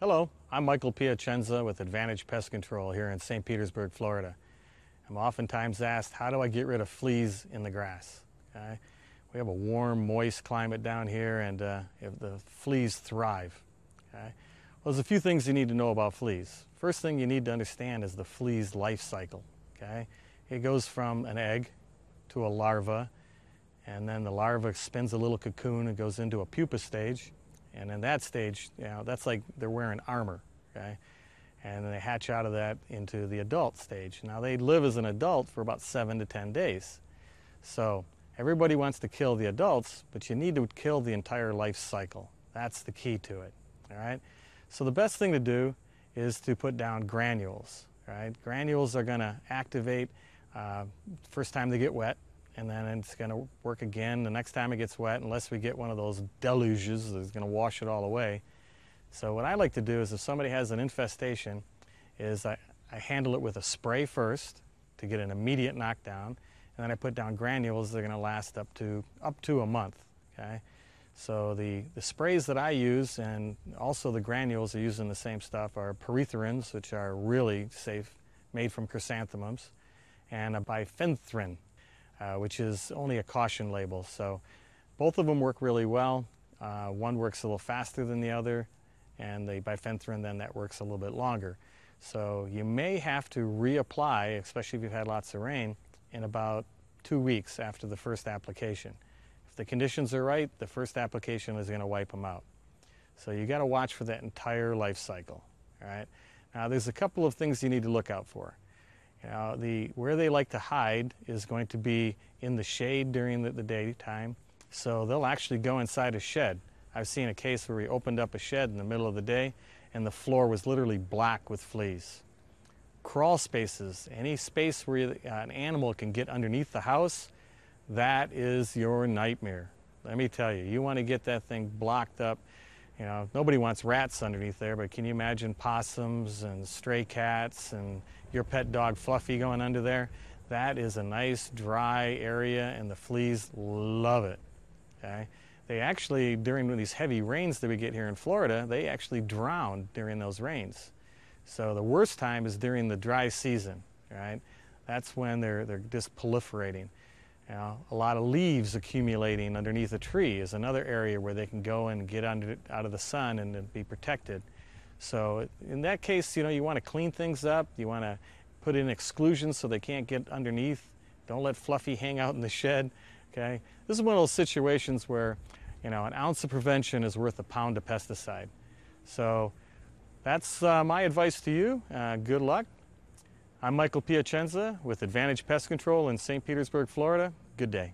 Hello, I'm Michael Piacenza with Advantage Pest Control here in St. Petersburg, Florida. I'm oftentimes asked, how do I get rid of fleas in the grass? Okay? We have a warm, moist climate down here and uh, the fleas thrive. Okay? Well, there's a few things you need to know about fleas. First thing you need to understand is the flea's life cycle. Okay? It goes from an egg to a larva, and then the larva spins a little cocoon and goes into a pupa stage. And in that stage, you know, that's like they're wearing armor. Okay? and then they hatch out of that into the adult stage. Now they live as an adult for about seven to 10 days. So everybody wants to kill the adults, but you need to kill the entire life cycle. That's the key to it, all right? So the best thing to do is to put down granules, right? Granules are gonna activate uh, first time they get wet, and then it's gonna work again the next time it gets wet, unless we get one of those deluges that's gonna wash it all away. So what I like to do is if somebody has an infestation, is I, I handle it with a spray first to get an immediate knockdown, and then I put down granules that are going to last up to up to a month. Okay, so the the sprays that I use and also the granules are using the same stuff are permethrins, which are really safe, made from chrysanthemums, and a bifenthrin, uh, which is only a caution label. So both of them work really well. Uh, one works a little faster than the other and the bifenthrin then that works a little bit longer. So you may have to reapply, especially if you've had lots of rain, in about two weeks after the first application. If the conditions are right, the first application is going to wipe them out. So you got to watch for that entire life cycle. All right. Now there's a couple of things you need to look out for. Know, the where they like to hide is going to be in the shade during the, the daytime. So they'll actually go inside a shed I've seen a case where we opened up a shed in the middle of the day and the floor was literally black with fleas. Crawl spaces, any space where uh, an animal can get underneath the house, that is your nightmare. Let me tell you, you want to get that thing blocked up. You know, nobody wants rats underneath there, but can you imagine possums and stray cats and your pet dog Fluffy going under there? That is a nice dry area and the fleas love it. Okay? they actually, during these heavy rains that we get here in Florida, they actually drown during those rains. So the worst time is during the dry season, right? That's when they're, they're just proliferating. You know, a lot of leaves accumulating underneath a tree is another area where they can go and get under, out of the sun and be protected. So in that case, you know, you want to clean things up. You want to put in exclusions so they can't get underneath. Don't let Fluffy hang out in the shed. Okay, this is one of those situations where you know, an ounce of prevention is worth a pound of pesticide. So that's uh, my advice to you. Uh, good luck. I'm Michael Piacenza with Advantage Pest Control in St. Petersburg, Florida. Good day.